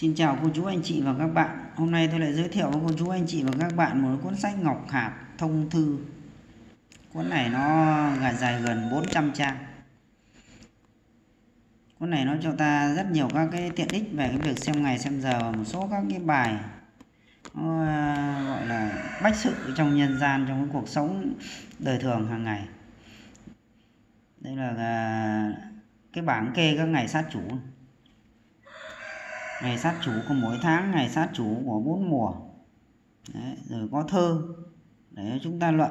Xin chào cô chú anh chị và các bạn. Hôm nay tôi lại giới thiệu với cô chú anh chị và các bạn một cuốn sách Ngọc Hạp Thông Thư. Cuốn này nó dài gần 400 trang. Cuốn này nó cho ta rất nhiều các cái tiện ích về cái việc xem ngày, xem giờ và một số các cái bài, nó ờ, gọi là bách sự trong nhân gian, trong cái cuộc sống đời thường hàng ngày. Đây là ờ, cái bảng kê các ngày sát chủ ngày sát chủ của mỗi tháng ngày sát chủ của bốn mùa. Đấy, rồi có thơ để chúng ta luận.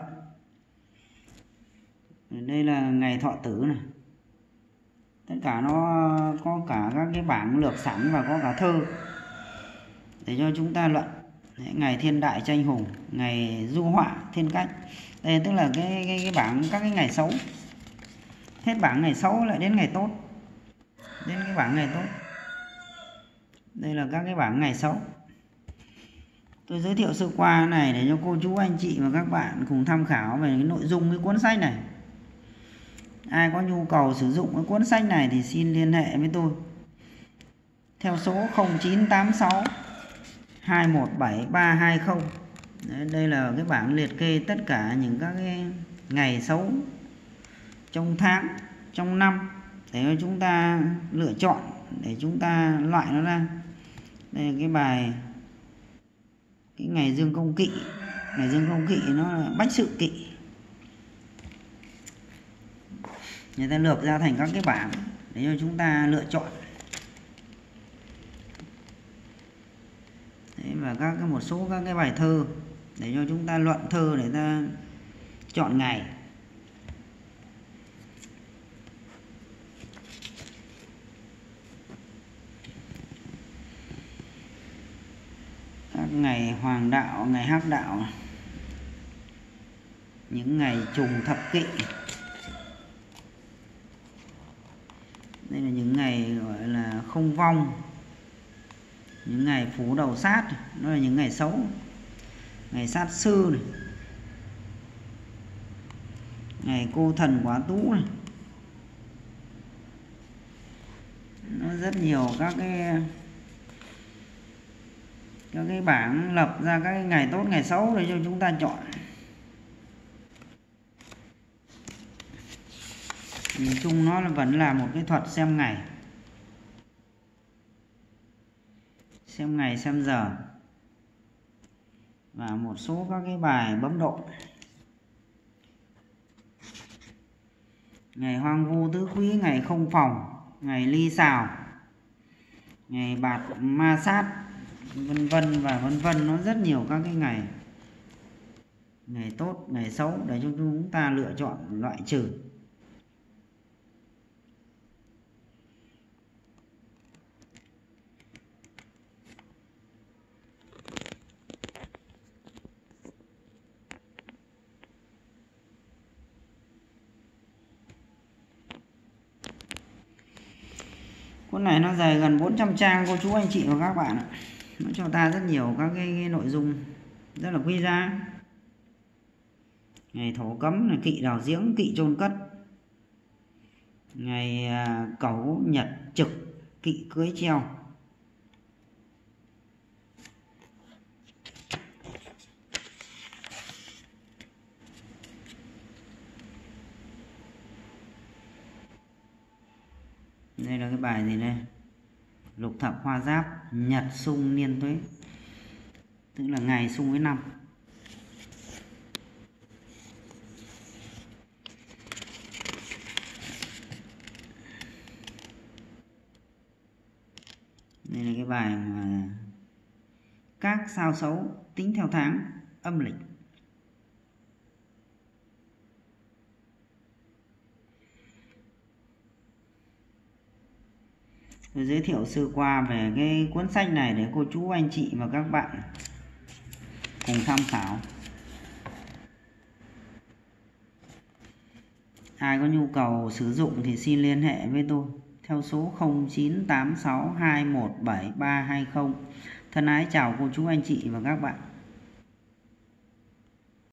Đây là ngày thọ tử này tất cả nó có cả các cái bảng lược sẵn và có cả thơ để cho chúng ta luận. Đấy, ngày thiên đại tranh hùng ngày du họa thiên cách. Đây tức là cái, cái, cái bảng các cái ngày xấu. Hết bảng ngày xấu lại đến ngày tốt. Đến cái bảng ngày tốt đây là các cái bảng ngày xấu tôi giới thiệu sơ qua này để cho cô chú anh chị và các bạn cùng tham khảo về cái nội dung cái cuốn sách này. Ai có nhu cầu sử dụng cái cuốn sách này thì xin liên hệ với tôi. Theo số 0986 217320. Đấy, đây là cái bảng liệt kê tất cả những các cái ngày xấu trong tháng trong năm để cho chúng ta lựa chọn để chúng ta loại nó ra đây là cái bài cái ngày dương công kỵ. Ngày dương công kỵ nó là bách sự kỵ. Người ta lược ra thành các cái bảng để cho chúng ta lựa chọn. Đấy, và các cái một số các cái bài thơ để cho chúng ta luận thơ để ta chọn ngày các ngày hoàng đạo, ngày hắc đạo, những ngày trùng thập kỵ. Đây là những ngày gọi là không vong, những ngày phú đầu sát, nó là những ngày xấu, ngày sát sư này, ngày cô thần quá tú này. Nó rất nhiều các cái các cái bảng lập ra các cái ngày tốt, ngày xấu để cho chúng ta chọn. Nhìn chung nó vẫn là một cái thuật xem ngày. Xem ngày, xem giờ. Và một số các cái bài bấm độ. Ngày hoang vu tứ quý, ngày không phòng, ngày ly xào, ngày bạt ma sát vân vân và vân vân, nó rất nhiều các cái ngày. Ngày tốt, ngày xấu, để cho chúng ta lựa chọn loại trừ. Cuốn này nó dài gần 400 trang, cô chú, anh chị và các bạn ạ nó cho ta rất nhiều các cái, cái nội dung rất là quy ra ngày thổ cấm là kỵ đào giếng kỵ chôn cất. Ngày à, cẩu nhật trực kỵ cưới treo. Đây là cái bài gì đây? Lục thập hoa giáp, nhật xung niên tuế. Tức là ngày xung với năm. Đây là cái bài mà các sao xấu tính theo tháng, âm lịch. Tôi giới thiệu sơ qua về cái cuốn sách này để cô chú anh chị và các bạn cùng tham khảo. Ai có nhu cầu sử dụng thì xin liên hệ với tôi theo số 0986217320 thân ái chào cô chú anh chị và các bạn.